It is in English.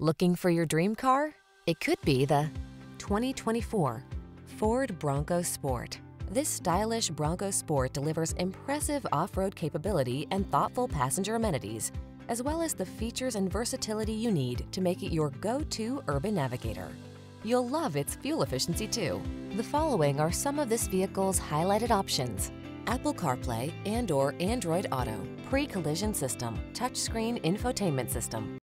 Looking for your dream car? It could be the 2024 Ford Bronco Sport. This stylish Bronco Sport delivers impressive off-road capability and thoughtful passenger amenities, as well as the features and versatility you need to make it your go-to urban navigator. You'll love its fuel efficiency too. The following are some of this vehicle's highlighted options. Apple CarPlay and or Android Auto, pre-collision system, touchscreen infotainment system,